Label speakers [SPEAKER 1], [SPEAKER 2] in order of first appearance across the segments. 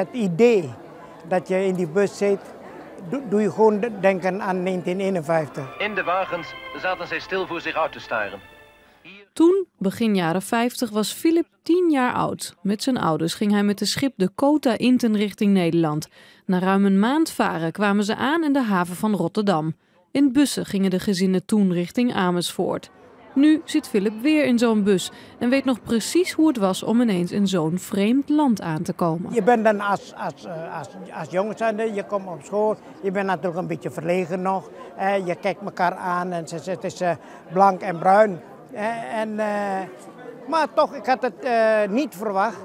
[SPEAKER 1] het idee dat je in die bus zit, doe, doe je gewoon denken aan 1951.
[SPEAKER 2] In de wagens zaten zij stil voor zich uit te staren.
[SPEAKER 3] Toen, begin jaren 50, was Philip 10 jaar oud. Met zijn ouders ging hij met de schip de Kota Inten richting Nederland. Na ruim een maand varen kwamen ze aan in de haven van Rotterdam. In bussen gingen de gezinnen toen richting Amersfoort. Nu zit Philip weer in zo'n bus en weet nog precies hoe het was om ineens in zo'n vreemd land aan te komen.
[SPEAKER 1] Je bent dan als, als, eh, als, als jongen je komt op school, je bent natuurlijk een beetje verlegen nog. Je kijkt elkaar aan en ze- het is eh, blank en bruin. En, eh, maar toch, ik had het niet verwacht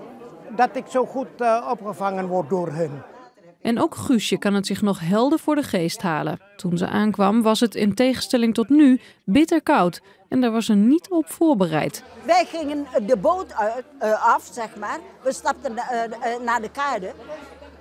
[SPEAKER 1] dat ik zo goed opgevangen word door hun.
[SPEAKER 3] En ook Guusje kan het zich nog helder voor de geest halen. Toen ze aankwam was het in tegenstelling tot nu bitter koud en daar was ze niet op voorbereid.
[SPEAKER 4] Wij gingen de boot uit, eh, af, zeg maar. We stapten eh, eh, naar de kade.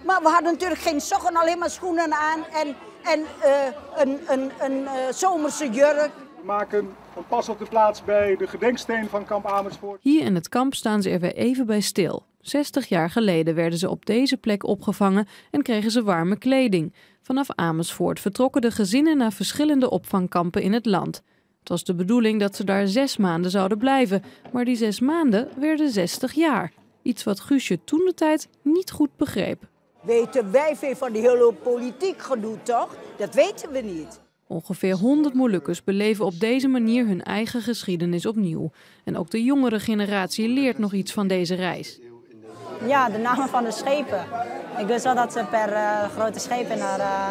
[SPEAKER 4] Maar we hadden natuurlijk geen sokken, alleen maar schoenen aan en, en eh, een, een, een eh, zomerse jurk.
[SPEAKER 5] We maken een pas op de plaats bij de gedenksteen van kamp Amersfoort.
[SPEAKER 3] Hier in het kamp staan ze er weer even bij stil. 60 jaar geleden werden ze op deze plek opgevangen en kregen ze warme kleding. Vanaf Amersfoort vertrokken de gezinnen naar verschillende opvangkampen in het land. Het was de bedoeling dat ze daar zes maanden zouden blijven, maar die zes maanden werden 60 jaar. Iets wat Guusje toen de tijd niet goed begreep.
[SPEAKER 4] Weten wij veel van die hele politiek gedoe, toch? Dat weten we niet.
[SPEAKER 3] Ongeveer 100 Molukkers beleven op deze manier hun eigen geschiedenis opnieuw. En ook de jongere generatie leert nog iets van deze reis.
[SPEAKER 6] Ja, de namen van de schepen. Ik wist wel dat ze per eh, grote schepen naar eh,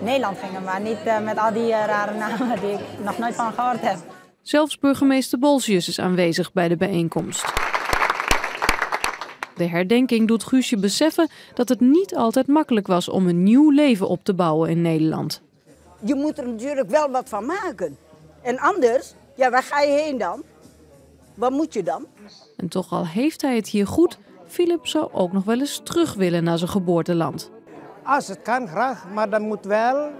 [SPEAKER 6] Nederland gingen, maar niet eh, met al die rare namen die ik nog nooit van gehoord heb.
[SPEAKER 3] Zelfs burgemeester Bolsius is aanwezig bij de bijeenkomst. De herdenking doet Guusje beseffen dat het niet altijd makkelijk was om een nieuw leven op te bouwen in Nederland.
[SPEAKER 4] Je moet er natuurlijk wel wat van maken. En anders, ja, waar ga je heen dan? Wat moet je dan?
[SPEAKER 3] En toch al heeft hij het hier goed, Philip zou ook nog wel eens terug willen naar zijn geboorteland.
[SPEAKER 1] Als het kan, graag, maar dat moet wel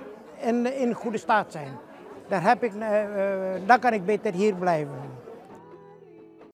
[SPEAKER 1] in, in goede staat zijn. Daar heb ik, eh, eh, dan kan ik beter hier blijven.